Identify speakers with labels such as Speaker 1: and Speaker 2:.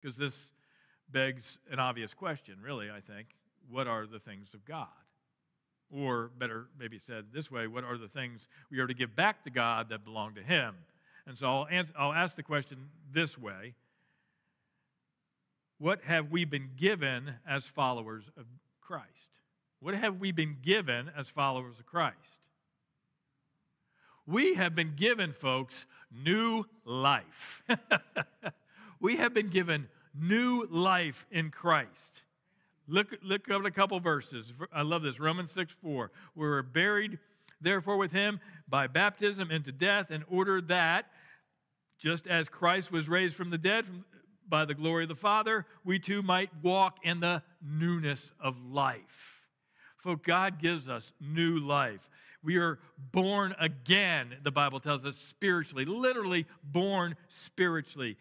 Speaker 1: Because this begs an obvious question, really, I think. What are the things of God? Or better, maybe said this way, what are the things we are to give back to God that belong to Him? And so I'll, answer, I'll ask the question this way What have we been given as followers of Christ? What have we been given as followers of Christ? We have been given, folks, new life. have been given new life in Christ. Look, look at a couple verses. I love this. Romans 6 4. We were buried, therefore, with him by baptism into death, in order that, just as Christ was raised from the dead by the glory of the Father, we too might walk in the newness of life. For God gives us new life. We are born again, the Bible tells us, spiritually, literally born spiritually.